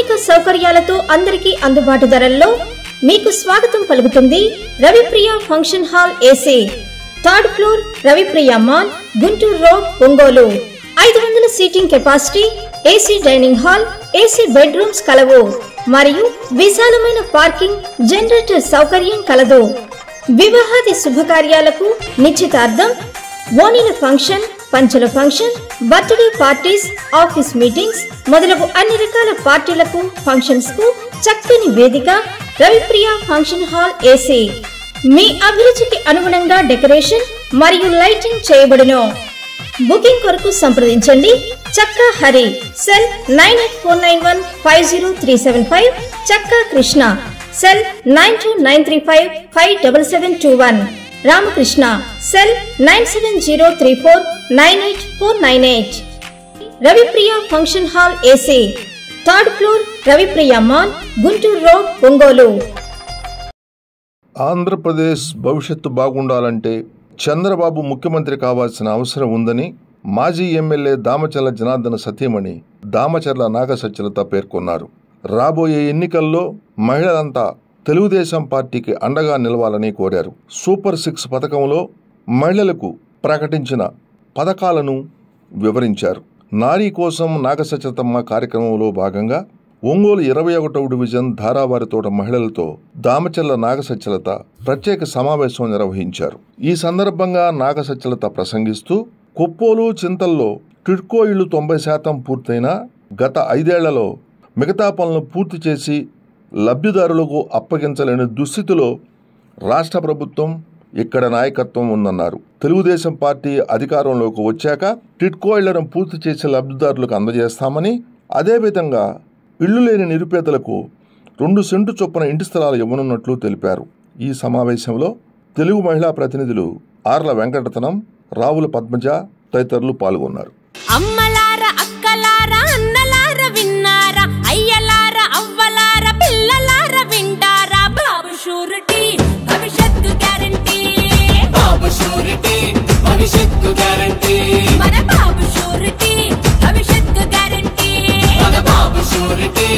ఆధునిక సౌకర్యాలతో అందరికీ అందుబాటు ధరల్లో మీకు స్వాగతం పలుకుతుంది Ravipriya function hall AC. Third floor Ravipriya mall Guntur road Ongole. ఐదు వందల seating capacity AC dining hall AC bedrooms కలవు. మరియు విశాలమైన పార్కింగ్ జనరేటర్ సౌకర్యం కలదు. వివాహాది శుభకార్యాలకు నిశ్చితార్థం ఓనీల function పంచల function birthday parties office meetings మొదలగు అన్ని రకాల పార్టీలకు ఫంక్షన్స్కు చక్కని వేదిక రవిప్రియ ఫంక్షన్ హాల్ ఏసీ. మీ అభిరుచికి అనుగుణంగా డెకరేషన్ మరియు లైటింగ్ చేయబడును. బుకింగ్ కొరకు సంప్రదించండి. Chakka Hari cell nine eight four nine one five zero three seven five Chakka Krishna cell nine two nine three five five double seven two one. Ramakrishna cell nine seven zero three four nine eight four nine eight. Ravipriya function hall AC. Third floor Ravipriya mall Guntur road Ongole. Andhra Pradesh భవిష్యత్తు బాగుండాలంటే చంద్రబాబు ముఖ్యమంత్రి కావాల్సిన అవసరం ఉందని మాజీ MLA Damacharla Janardhana సతీమణి దామచర్ల నాగసత్యలత పేర్కొన్నారు. రాబోయే ఎన్నికల్లో మహిళలంతా తెలుగుదేశం పార్టీకి అండగా నిలవాలని కోరారు. సూపర్ సిక్స్ పథకంలో మహిళలకు ప్రకటించిన పథకాలను వివరించారు. నారీ కోసం నాగసచతమ్మ కార్యక్రమంలో భాగంగా ఒంగోలు ఇరవై ఒకటవ డివిజన్ ధారావారితోట మహిళలతో దామచల్ల నాగసచ్చలత ప్రత్యేక సమావేశం నిర్వహించారు. ఈ సందర్భంగా నాగసచ్చలత ప్రసంగిస్తూ కొప్పోలు చింతల్లో టిడ్కో ఇళ్ళు తొంభై శాతం పూర్తయినా గత ఐదేళ్ళలో మిగతా పనులను పూర్తి చేసి లబ్ధిదారులకు అప్పగించలేని దుస్థితిలో రాష్ట్ర ప్రభుత్వం ఇక్కడ నాయకత్వం ఉందన్నారు. తెలుగుదేశం పార్టీ అధికారంలోకి వచ్చాక టిట్కో ఇళ్ళను పూర్తి చేసి లబ్ధిదారులకు అందజేస్తామని అదేవిధంగా ఇళ్ళు లేని నిరుపేదలకు రెండు సెంటు చొప్పున ఇంటి స్థలాలు ఇవ్వనున్నట్లు తెలిపారు. ఈ సమావేశంలో తెలుగు మహిళా ప్రతినిధులు ఆర్ల వెంకటరత్నం రావుల పద్మజ తదితరులు పాల్గొన్నారు. అమ్మల భవిష్యత్తు గ్యారంటీ మన బాబు షూరిటీ భవిష్యత్తు గ్యారంటీ మన బాబు షూరిటీ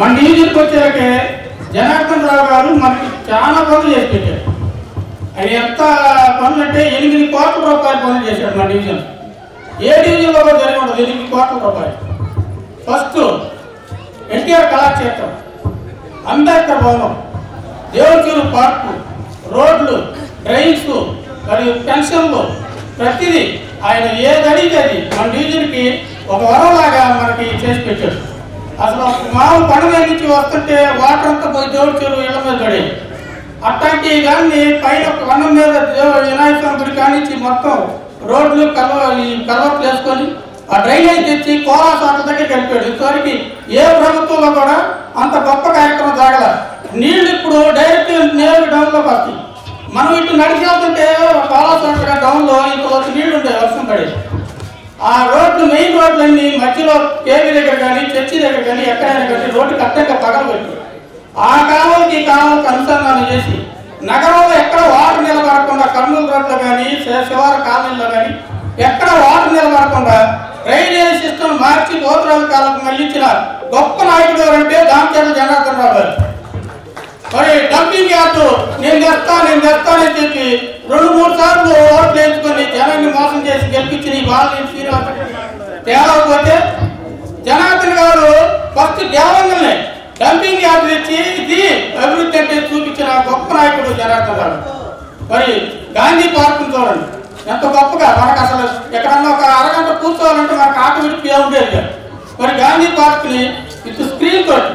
మన డివిజన్కి వచ్చాకే జనార్దన్ రావు గారు మనకి చాలా పనులు చేసి పెట్టారు. అది ఎంత పనులు అంటే ఎనిమిది కోట్ల రూపాయలు పనులు చేశాడు మన డివిజన్. ఏ డివిజన్లో కూడా జరిగి ఉండదు ఎనిమిది కోట్ల రూపాయలు. ఫస్ట్ ఎన్టీఆర్ కళాక్షేత్రం అంబేద్కర్ భవనం దేవచూరు పార్కు రోడ్లు డ్రైన్స్ మరియు పెన్షన్లు. ప్రతిదీ ఆయన ఏది అడిగితే అది మన డివిజన్కి ఒక వరంలాగా మనకి చేసి పెట్టాడు. అసలు మామూలు పడవ నుంచి వస్తుంటే వాటర్ అంతా పోయి దేవుడి చెరువు ఇళ్ళ మీద పడేది. అట్లాంటి కానీ పైన వనం మీద వినాయక గుడి కానించి మొత్తం రోడ్లు కలవ ఈ కలవట్లు వేసుకొని ఆ డ్రైనేజ్ తెచ్చి కోలా తోట దగ్గర కలిపాడు ఇంతవరకు ఏ ప్రభుత్వంలో కూడా అంత గొప్ప కార్యక్రమం జరగల. నీళ్ళు ఇప్పుడు డైరెక్ట్ నేరుగా డౌన్లోకి వస్తాయి. మనం ఇటు నడిచి ఆ రోడ్లు మెయిన్ రోడ్లన్నీ మధ్యలో కేవీ దగ్గర కానీ చర్చి దగ్గర కానీ ఎక్కడైనా కానీ రోడ్డు పగలు పగలబెట్టు ఆ కాలంకి కాలంకి అనుసంధానం చేసి నగరంలో ఎక్కడ వాటర్ నిలబడకుండా కర్నూలు రోడ్లో కానీ శివార కాలనీలో కానీ ఎక్కడ వాటర్ నిలబడకుండా డ్రైనేజ్ సిస్టమ్ మార్చి గోత్రాల కాలకు మళ్ళించిన గొప్ప నాయకుడు ఎవరంటే దామచర్ల జనార్దన్ రావు గారు. మరి డంపింగ్ యార్డు నేను తెస్తా నేను తెస్తానని చెప్పి రెండు మూడు సార్లు ఓట్లు వేసుకొని జనాన్ని మోసం చేసి గెలిపించిన ఈ బాలని శ్రీనివాస తేలకపోతే జనార్దన్ గారు ఫస్ట్ దేవంగల్ని డంపింగ్ యార్డు తెచ్చి ఇది అభివృద్ధి అంటే చూపించిన గొప్ప నాయకుడు జనార్దన్ గారు. మరి గాంధీ పార్క్ చూడండి. ఎంత గొప్పగా మనకు అసలు ఎక్కడన్నా ఒక అరగంట కూర్చోవాలంటే మనకు ఆట విడిపి ఉండేది మరి గాంధీ పార్క్ని స్క్రీన్ తోటి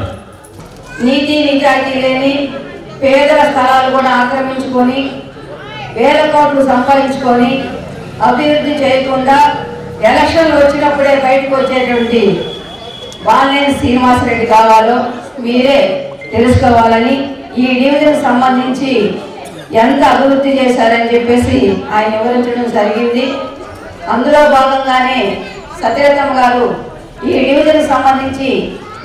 నీతి నిజాయితీ లేని పేదల స్థలాలు కూడా ఆక్రమించుకొని వేల కోట్లు సంపాదించుకొని అభివృద్ధి చేయకుండా ఎలక్షన్లు వచ్చినప్పుడే బయటకు వచ్చేటువంటి బాలినేని శ్రీనివాసరెడ్డి కావాలో మీరే తెలుసుకోవాలని ఈ డివిజన్ సంబంధించి ఎంత అభివృద్ధి చేశారని చెప్పేసి ఆయన వివరించడం జరిగింది. అందులో భాగంగానే సత్యరథం గారు ఈ డివిజన్ సంబంధించి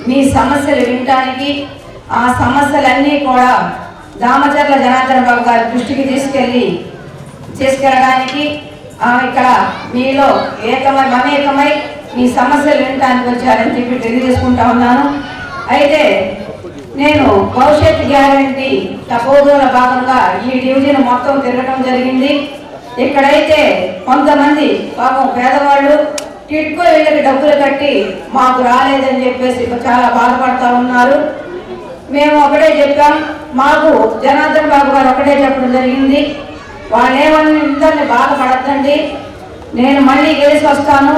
మీ సమస్యలు వినటానికి ఆ సమస్యలన్నీ కూడా దామచర్ల జనార్దన్ బాబు గారి దృష్టికి తీసుకెళ్ళి తీసుకెళ్ళడానికి ఇక్కడ మీలో ఏకమై మమేకమై మీ సమస్యలు వినటానికి వచ్చారని చెప్పి తెలియజేసుకుంటా ఉన్నాను. అయితే నేను భవిష్యత్ గ్యారంటీ తపోదోల భాగంగా ఈ డివిజన్ మొత్తం తిరగడం జరిగింది. ఇక్కడైతే కొంతమంది పాపం పేదవాళ్ళు టిట్కో ఇళ్ళకి డబ్బులు కట్టి మాకు రాలేదని చెప్పేసి చాలా బాధపడతా ఉన్నారు. మేము ఒకటే చెప్పాం. మాకు జనార్దన్ బాబు గారు ఒకటే చెప్పడం జరిగింది. వాళ్ళు ఏమని ఇద్దరిని బాధపడద్దండి. నేను మళ్ళీ గెలిచి వస్తాను.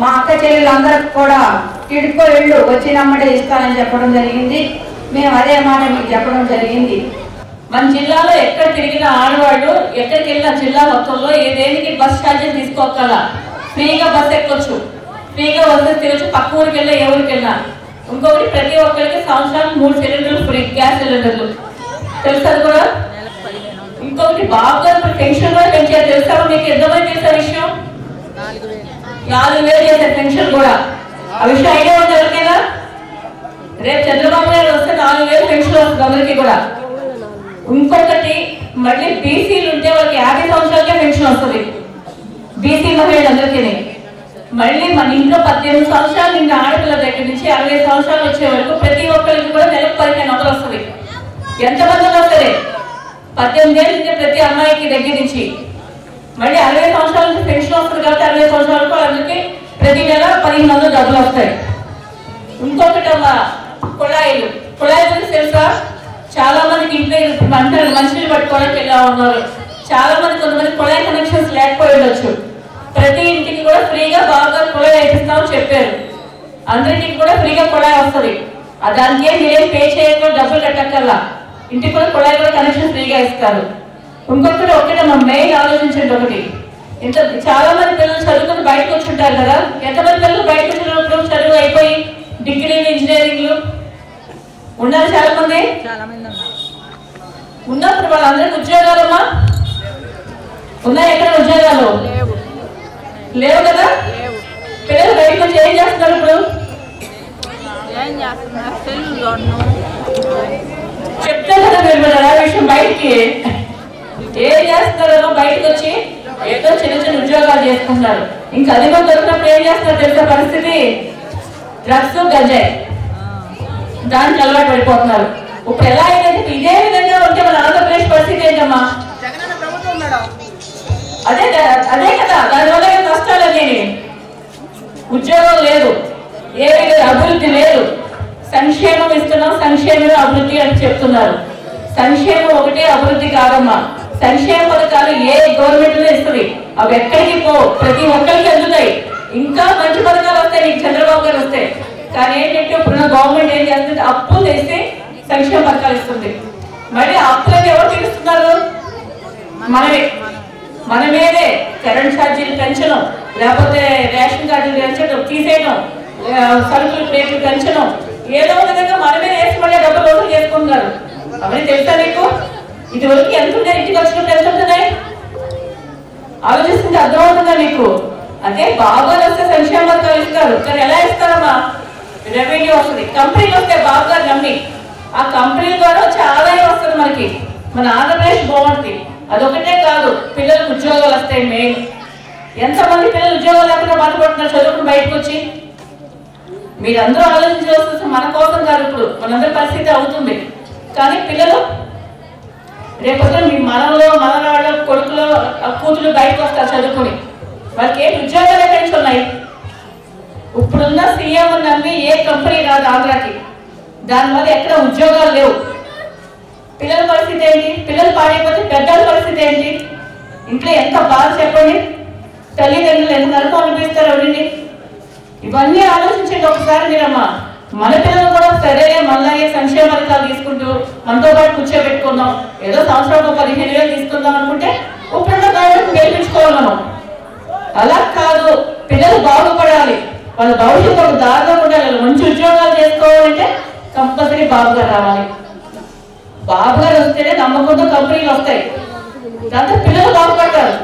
మా అక్క చెల్లెలందరికి కూడా టిడ్కో ఇళ్ళు వచ్చినమ్మడే ఇస్తానని చెప్పడం జరిగింది. మేము అదే మాట మీకు చెప్పడం జరిగింది. మన జిల్లాలో ఎక్కడ తిరిగిన ఆడవాళ్ళు ఎక్కడికి వెళ్ళిన జిల్లా మొత్తంలో ఏ దేనికి బస్ ఛార్జెస్ తీసుకోగల ఫ్రీగా బస్ ఎక్కొచ్చు. ఫ్రీగా వస్తే తిరగచ్చు. పక్క ఊరికి వెళ్ళినా ఏ ఊరికి వెళ్ళినా ఇంకొకటి ప్రతి ఒక్కరికి సంవత్సరానికి మూడు సిలిండర్లు ఫ్రీ గ్యాస్ సిలిండర్లు. తెలుసు అది కూడా? ఇంకొకటి బాగా పెన్షన్ కూడా పెంచారు. తెలుసా మీకు ఎంతమంది తెలుసా విషయం? నాలుగు వేలు చేశారు పెన్షన్ కూడా. ఆ విషయం ఐడియా ఉంది ఎవరికైనా? రేపు చంద్రబాబు గారు వస్తే నాలుగు వేలు పెన్షన్ వస్తుంది అందరికీ కూడా. ఇంకొకటి మళ్ళీ బీసీలు ఉంటే వాళ్ళకి యాభై సంవత్సరాలకే పెన్షన్ వస్తుంది. బీసీ మహిళలందరికీ మళ్ళీ మన ఇంట్లో పద్దెనిమిది సంవత్సరాలు నిన్న ఆడపిల్ల దగ్గర నుంచి అరవై సంవత్సరాలు వచ్చే వరకు ప్రతి ఒక్కరికి కూడా నెలకు పదిహేను వందలు వస్తుంది. ఎంతమంది ఉన్నా వస్తుంది? పద్దెనిమిది ఏళ్ళు ఉంటే ప్రతి అమ్మాయికి దగ్గర నుంచి. మళ్ళీ అరవై సంవత్సరాల నుంచి పెన్షన్ వస్తుంది కాబట్టి అరవై సంవత్సరాలకు వాళ్ళకి ప్రతి నెల పదిహేను వందలు డబ్బులు వస్తాయి. ఇంకొకటి అమ్మ కుళాయిలు. కుళాయిలు గురించి తెలుసా? చాలా మందికి ఇంట్లో అంటారు మనుషులు పట్టుకోవడానికి ఎలా ఉన్నారు? చాలా మంది కొంతమంది కుళాయి కనెక్షన్స్ లేకపోయి ఉండొచ్చు. ప్రతి ఇంటి కూడా ఫ్రీగా బాగా కుళాయి వేపిస్తామని చెప్పారు. అందరికీ కూడా ఫ్రీగా కుళాయి వస్తుంది. దానికి ఏం మీరేం పే చేయకుండా డబ్బులు కట్టక్కర్లా. ఇంటికి కూడా కుళాయి కూడా కనెక్షన్ ఫ్రీగా ఇస్తారు. ఇంకొకటి ఒకటి మా మెయిన్ ఆలోచించండి ఒకటి. ఇంత చాలా మంది పిల్లలు చదువుకుని బయటకు వచ్చి ఉంటారు కదా ఎంతమంది పిల్లలు బయటకు వచ్చినప్పుడు చదువు అయిపోయి డిగ్రీలు ఇంజనీరింగ్లు ఉన్నారు చాలా మంది ఉన్నప్పుడు వాళ్ళందరికి ఉద్యోగాలమ్మా ఉన్నాయి ఎక్కడ ఉద్యోగాలు లేవు కదా పిల్లలు బయటకు వచ్చి ఏం చేస్తున్నారు ఇప్పుడు ఏం చేస్తున్నారు సెల్లులోను చెప్తే కదా మీరు మరి ఆ విషయం బయటికి ఏం చేస్తున్నారో బయటకు వచ్చి ఏదో చిన్న చిన్న ఉద్యోగాలు చేసుకుంటున్నారు ఇంకా అది కూడా దొరికినప్పుడు ఏం చేస్తున్నారు తెలిసే పరిస్థితి? డ్రగ్స్ గంజాయి. దానికి అలవాటు పడిపోతున్నారు. ఇప్పుడు ఎలా అయిందంటే ఇదే విధంగా ఉంటే మన ఆంధ్రప్రదేశ్ పరిస్థితి ఏంటమ్మా? అదే కదా అదే కదా. దానివల్ల ఏం కష్టాలు అనేవి? ఉద్యోగం లేదు. లేదు అభివృద్ధి లేదు. సంక్షేమం ఇస్తున్నాం సంక్షేమం అభివృద్ధి అని చెప్తున్నారు. సంక్షేమం ఒకటే అభివృద్ధి కాదమ్మా. సంక్షేమ పథకాలు ఏ గవర్నమెంట్ ఇస్తుంది అవి ఎక్కడికి పో ప్రతి ఒక్కరికి అందుతాయి. ఇంకా మంచి పథకాలు వస్తాయి నీకు చంద్రబాబు గారు వస్తాయి కానీ ఏంటంటే ఇప్పుడున్న గవర్నమెంట్ ఏం చేస్తుంది? అప్పు తెస్తే సంక్షేమ పథకాలు ఇస్తుంది. మరి అప్పులని ఎవరు తీరుస్తున్నారు? మనమే. మన మీదే కరెంట్ ఛార్జీలు పెంచడం లేకపోతే రేషన్ కార్డులు పెంచడం తీసేయడం సరుకులు రేట్లు పెంచడం. ఏదో ఒక విధంగా మనమే వేసి మళ్ళీ డబ్బులు వసూలు చేసుకుంటున్నారు. అవన్నీ తెలుసా నీకు? ఇదివరకు ఎంత ఉన్నాయి ఇంటికి వచ్చినప్పుడు ఎంత ఉంటున్నాయి ఆలోచిస్తుంటే అర్థమవుతుందా మీకు? అంటే బాగా వస్తే సంక్షేమ పథకాలు ఇస్తారు. కానీ ఎలా ఇస్తారమ్మా? రెవెన్యూ వస్తుంది. కంపెనీలు వస్తే బాగా నమ్మి. ఆ కంపెనీల ద్వారా వచ్చే ఆదాయం వస్తుంది మనకి. మన ఆంధ్రప్రదేశ్ బాగుంటుంది. అదొకటే కాదు పిల్లలకు ఉద్యోగాలు వస్తాయి మెయిన్. ఎంతమంది పిల్లలు ఉద్యోగాలు లేకుండా బాధపడుతున్నారు చదువుకుని బయటకు వచ్చి? మీరందరూ ఆలోచించవలసిన మన కోసం కాదు ఇప్పుడు. మనందరి పరిస్థితి అవుతుంది. కానీ పిల్లలు రేపొద్దున మీ మనలో మనవాళ్ళ కొడుకులు కూతురు బయటకు వస్తారు చదువుకుని. వాళ్ళకి ఏ ఉద్యోగాలు ఎక్కడి ఉన్నాయి? ఇప్పుడున్న సీఎం నమ్మి ఏ కంపెనీ రాదు ఆంధ్రాకి. దానివల్ల ఎక్కడ ఉద్యోగాలు లేవు. పిల్లల పరిస్థితి ఏంటి? పిల్లలు పాడైపోతే పెద్దల పరిస్థితి ఏంటి? ఇంట్లో ఎంత బాధ చెప్పండి. తల్లిదండ్రులు ఎంత నరకం అనిపిస్తారు ఎవరిని ఇవన్నీ ఆలోచించండి ఒకసారి మీరమ్మా. మన పిల్లలు కూడా సరే మళ్ళీ సంక్షేమ పథకాలు తీసుకుంటూ మనతో పాటు కూర్చోబెట్టుకుందాం. ఏదో సంవత్సరం పదిహేను వేలు తీసుకుందాం అనుకుంటే ఇప్పుడున్న గవర్నమెంట్ గెలిపించుకోవాలి మనం అలా కాదు పిల్లలు బాగుపడాలి. వాళ్ళ భవిష్యత్తు ఒక దారిలో ఉండాలి. మంచి ఉద్యోగాలు చేసుకోవాలంటే కంపల్సరీ బాబు గారు రావాలి. బాబు గారు వస్తేనే నమ్మకంతో కంపెనీలు వస్తాయి. దాంతో పిల్లలు బాగుపడతారు.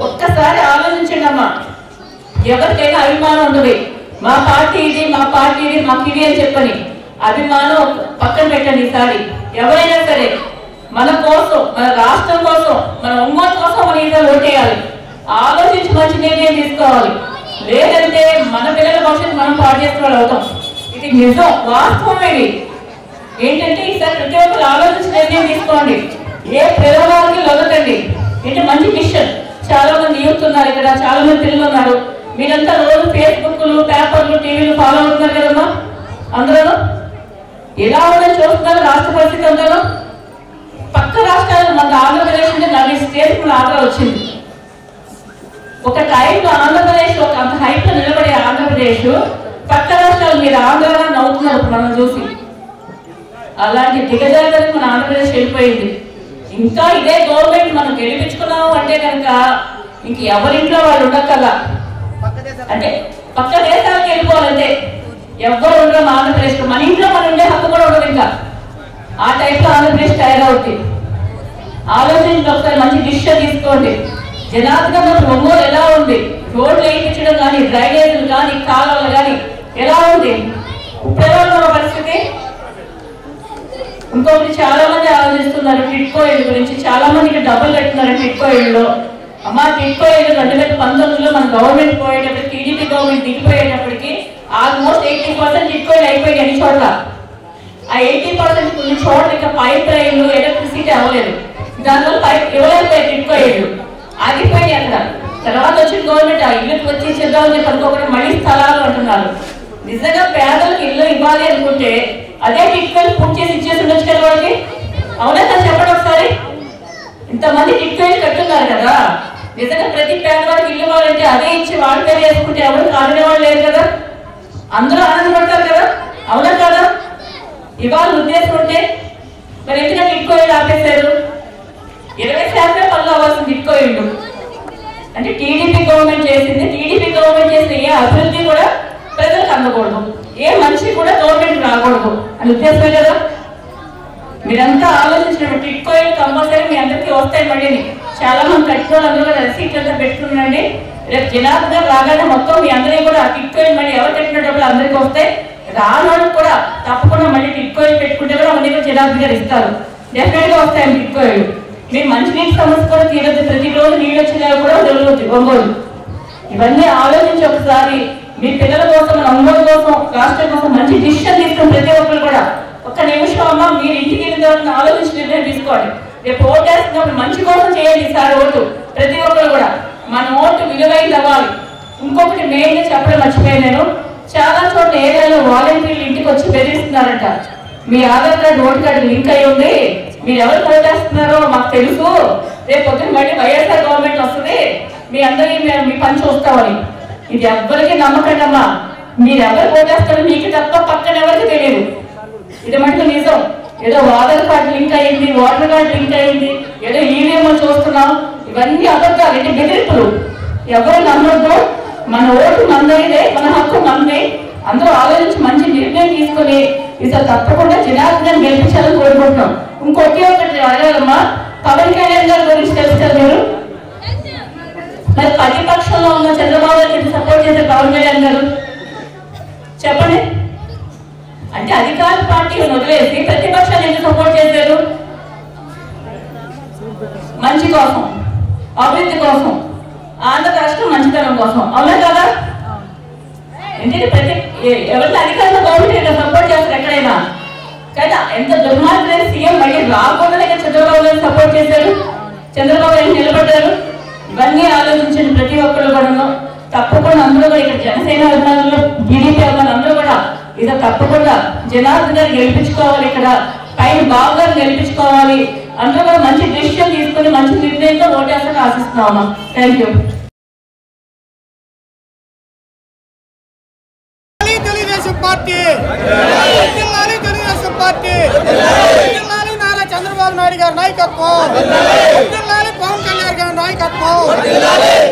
ఒక్కసారి ఆలోచించండి అమ్మా. ఎవరికైనా అభిమానం ఉండదు మా పార్టీ ఇది మా పార్టీ ఇది మాకు ఇది అని చెప్పని అభిమానం పక్కన పెట్టండి ఈసారి. ఎవరైనా సరే మన కోసం మన రాష్ట్రం కోసం మన ఒంగోలు కోసం మన ఈసారి ఓటేయాలి. ఆలోచించి మంచి నిర్ణయం తీసుకోవాలి. లేదంటే మన పిల్లల భవిష్యత్తు మనం పాడు చేసుకోవాలి అవుతాం. ఇది నిజం వాస్తవం ఇది. ఏంటంటే ఈసారి ప్రతి ఒక్కరు ఆలోచించి నిర్ణయం తీసుకోండి. ఏ పిల్లవారికి లొగకండి. అంటే మంచి మిషన్. చాలా మంది యూత్ ఉన్నారు ఇక్కడ చాలా మంది పిల్లలు ఉన్నారు. మీరంతా రోజు ఫేస్బుక్లు పేపర్లు టీవీలు ఫాలో అవుతున్నారు కదమ్మా? అందరూ? ఎలా ఉందో చూస్తున్నారు రాష్ట్ర పరిస్థితి అందరూ? పక్క రాష్ట్రాలు మన ఆంధ్రప్రదేశ్ అంటే నలభై స్టేట్ మన ఆంధ్ర వచ్చింది. ఒక టైంలో ఆంధ్రప్రదేశ్ ఒక అంత హైట్ నిలబడే ఆంధ్రప్రదేశ్ పక్క రాష్ట్రాలు మీరు ఆంధ్రలో నవ్వుతున్నారు మనం చూసి. అలాంటి దిగజారి మన ఆంధ్రప్రదేశ్ వెళ్ళిపోయింది. ఇంకా ఇదే గవర్నమెంట్ మనం గెలిపించుకున్నాము అంటే కనుక ఇంక ఎవరింట్లో వాళ్ళు ఉండక్కల అంటే పక్క దేశాలకు వెళ్ళిపోవాలంటే ఎవ్వరు ఉండరు ఆంధ్రప్రదేశ్ మన ఇంట్లో మనం ఉండే హక్కు కూడా ఉండదు ఇంకా. ఆ టైప్లో ఆంధ్రప్రదేశ్ తయారవుతుంది ఆలోచించి ఒకసారి మంచి డిసిషన్ తీసుకోండి. జనార్దన్ ఒంగోలు ఎలా ఉంది? రోడ్లు వేయించడం కానీ డ్రైనేజీలు కానీ కాలువలు కానీ ఎలా ఉంది? ఇప్పుడు ఎలా ఉన్న పరిస్థితి? ఇంకొకటి చాలా మంది ఆలోచిస్తున్నారు టిట్కో ఇల్లు గురించి. చాలా మందికి డబ్బులు కట్టున్నారు టిట్కో ఇల్లు అమ్మ టిట్కో రెండు వేల పంతొమ్మిదిలో మన గవర్నమెంట్ పోయేటప్పటికి టీడీపీ గవర్నమెంట్ దిగిపోయేటప్పటికి ఆల్మోస్ట్ ఎయిటీ పర్సెంట్ టిట్కో అయిపోయాయి అన్ని చోట్ల. ఆ ఎయిటీ పర్సెంట్ కొన్ని చోట్ల ఇంకా పైప్ లైన్లు ఎలక్ట్రిసిటీ అవ్వలేదు. దానివల్ల పైప్ ఇవ్వలేకపోయాయి టిట్కో ఇల్లు ఆగిపోయాయి అక్కడ. తర్వాత వచ్చిన గవర్నమెంట్ ఆ ఇల్లుకి వచ్చి చేద్దామని చెప్పి అనుకోకుండా మళ్ళీ స్థలాలు అంటున్నారు. నిజంగా పేదలకు ఇల్లు ఇవ్వాలి అనుకుంటే అదే టిట్కోలు పూర్తి చేసి ఇచ్చేసి ఉండొచ్చు కదా వాళ్ళకి? అవునా సార్? చెప్పండి ఒకసారి. ఇంతమంది టిట్కోలు కట్టున్నారు కదా. నిజంగా ప్రతి పేదవాడికి ఇల్లు ఇవ్వాలంటే అదే ఇచ్చి వాళ్ళ పేరు వేసుకుంటే ఎవరు కాదని వాళ్ళు లేరు కదా? అందరూ ఆనందపడతారు కదా? అవునా కదా? ఇవాళ ఉద్దేశం ఉంటే మరి ఎందుకంటే టిట్కో ఆపేశారు? ఇరవై శాతమే పనులు అవ్వాల్సింది టిట్కో అంటే టీడీపీ గవర్నమెంట్ చేసింది టీడీపీ గవర్నమెంట్ చేసిన ఏ అభివృద్ధి కూడా ప్రజలకు అందకూడదు. ఏ మనిషి కూడా గవర్నమెంట్ రాకూడదు. అని ఉద్దేశమే కదా? మీరంతా ఆలోచించినప్పుడు టిట్కోయిల్ కంపల్సరీ మీ అందరికీ వస్తాయి మళ్ళీ చాలా మంది కట్టుకోవాలి అందరూ కూడా రసీట్లు పెట్టుకున్నాండి. రేపు జనాభా రాగానే మొత్తం మీ అందరికీ కూడా టిట్కోయిల్ మళ్ళీ ఎవరు కట్టిన డబ్బులు అందరికీ వస్తాయి. రానోడు కూడా తప్పకుండా మళ్ళీ టిట్కోయిల్ పెట్టుకుంటే కూడా అవన్నీ కూడా జనాభా గారు ఇస్తారు. డెఫినెట్గా వస్తాయి టిట్కోయిల్ మీరు మంచినీటి సమస్య కూడా తీరదు. ప్రతిరోజు నీళ్ళు వచ్చినా కూడా జరుగుతుంది ఒంగోలు. ఇవన్నీ ఆలోచించి ఒకసారి మీ పిల్లల కోసం మన ఒంగోలు కోసం రాష్ట్రం కోసం మంచి డిసిషన్ తీసుకుని ప్రతి ఒక్కరు కూడా ఒక్క నిమిషం అమ్మ మీరు ఇంటికి వెళ్ళిన తర్వాత ఆలోచించి నిర్ణయం తీసుకోండి. రేపు ఓటు వేస్తున్నప్పుడు మంచి కోసం చేయండి సార్ ఓటు. ప్రతి ఒక్కరు కూడా మన ఓటు విలువైంది అవ్వాలి ఇంకొకటి మెయిన్ చెప్పడం మర్చిపోయాను నేను. చాలా చోట్ల ఏరియాలో వాలంటీర్లు ఇంటికి వచ్చి బెదిరిస్తున్నారంట. మీ Aadhaar card vote card link అయి ఉంది. మీరు ఎవరు పోటేస్తున్నారో మాకు తెలుసు. రేపు పొద్దున మళ్ళీ వైఎస్ఆర్ గవర్నమెంట్ వస్తుంది. మీ అందరికీ మేము మీ పని చూస్తామని. ఇది ఎవ్వరికి నమ్మకండమ్మా మీరు ఎవరు పోటేస్తారో మీకు తప్ప పక్కన ఎవరికి తెలియదు. ఇది మటుకు నిజం. ఏదో ఆధార్ కార్డు లింక్ అయింది ఓటర్ కార్డు లింక్ అయింది ఏదో ఈవీఎం చూస్తున్నాం. ఇవన్నీ అబద్ధాలు ఇది బెదిరింపులు. ఎవరు నమ్మద్దు. మన ఓటు మందైదే మన హక్కు మందే. అందరూ ఆలోచించి మంచి నిర్ణయం తీసుకుని ఈసారి తప్పకుండా జనార్దన్ గెలిపించాలని కోరుకుంటున్నాం. ఇంకొకే ఒకటి అడగాలమ్మా పవన్ కళ్యాణ్ గారి గురించి తెలుస్తారు మీరు? మరి ప్రతిపక్షంలో ఉన్న చంద్రబాబు గారికి సపోర్ట్ చేసే పవన్ కళ్యాణ్ గారు? చెప్పండి. అంటే అధికార పార్టీ వదిలేసి ప్రతి ఎందుకు సపోర్ట్ చేశారు మంచి కోసం అభివృద్ధి కోసం ఆంధ్ర రాష్ట్రం మంచితనం కోసం. అవునా కదా? ఎందుకంటే ప్రతి ఎ- ఎవరిని అధికారంలో గవర్నమెంట్ సపోర్ట్ చేస్తారు ఎక్కడైనా. కదా ఎంత దుర్మార్గమైన సీఎం మళ్ళీ రాకూడదు చంద్రబాబు గారిని సపోర్ట్ చేశారు. చంద్రబాబు గారిని నిలబడ్డారు. ఇవన్నీ ఆలోచించిన ప్రతి ఒక్కరు కూడా తప్పకుండా అందరూ కూడా ఇక్కడ జనసేన అభిమానులు టీడీపీ అభిమానులు అందరూ కూడా ఇది తప్పకుండా జనార్దన్ గారు గెలిపించుకోవాలి ఇక్కడ. పైన బాబు గారు గెలిపించుకోవాలి. అందరూ కూడా మంచి డిసిషన్ తీసుకుని మంచి నిర్ణయంతో ఓటేస్తారని ఆశిస్తున్నాము థ్యాంక్ యూ తెలుగుదేశం పార్టీ. జిల్లాని తెలుగుదేశం పార్టీ. జిల్లాని నారా చంద్రబాబు నాయుడు గారి నాయకత్వం. జిల్లాని పవన్ కళ్యాణ్ గారి నాయకత్వం.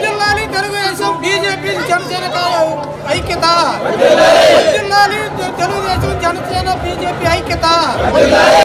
జిల్లాని తెలుగుదేశం బీజేపీ జనసేన కా- ఐక్యత. జిల్లాని తెలుగుదేశం జనసేన బీజేపీ ఐక్యత.